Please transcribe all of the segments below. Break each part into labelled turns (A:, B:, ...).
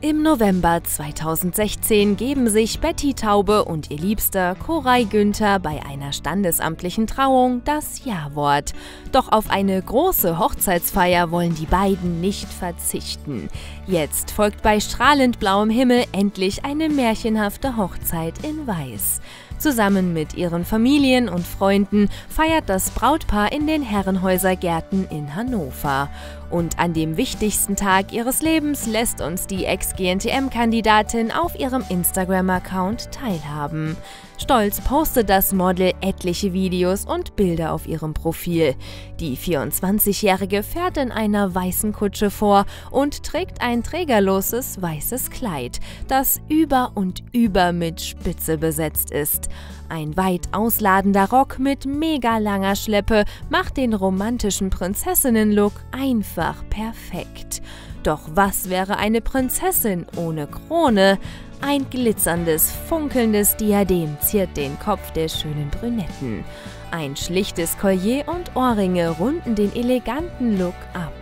A: Im November 2016 geben sich Betty Taube und ihr Liebster Koray Günther bei einer standesamtlichen Trauung das Ja-Wort. Doch auf eine große Hochzeitsfeier wollen die beiden nicht verzichten. Jetzt folgt bei strahlend blauem Himmel endlich eine märchenhafte Hochzeit in Weiß. Zusammen mit ihren Familien und Freunden feiert das Brautpaar in den Herrenhäusergärten in Hannover. Und an dem wichtigsten Tag ihres Lebens lässt uns die Ex-GNTM-Kandidatin auf ihrem Instagram-Account teilhaben. Stolz postet das Model etliche Videos und Bilder auf ihrem Profil. Die 24-Jährige fährt in einer weißen Kutsche vor und trägt ein trägerloses weißes Kleid, das über und über mit Spitze besetzt ist. Ein weit ausladender Rock mit mega langer Schleppe macht den romantischen Prinzessinnen-Look einfach perfekt. Doch was wäre eine Prinzessin ohne Krone? Ein glitzerndes, funkelndes Diadem ziert den Kopf der schönen Brünetten. Ein schlichtes Collier und Ohrringe runden den eleganten Look ab.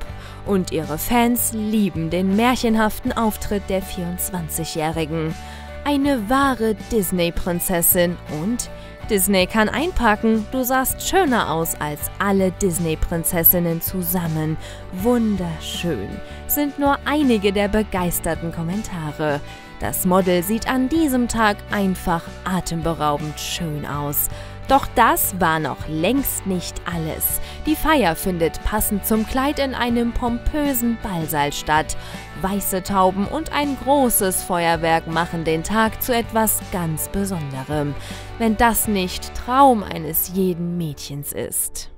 A: Und ihre Fans lieben den märchenhaften Auftritt der 24-Jährigen. Eine wahre Disney-Prinzessin und Disney kann einpacken, du sahst schöner aus als alle Disney-Prinzessinnen zusammen. Wunderschön, sind nur einige der begeisterten Kommentare. Das Model sieht an diesem Tag einfach atemberaubend schön aus. Doch das war noch längst nicht alles. Die Feier findet passend zum Kleid in einem pompösen Ballsaal statt. Weiße Tauben und ein großes Feuerwerk machen den Tag zu etwas ganz Besonderem. Wenn das nicht Traum eines jeden Mädchens ist.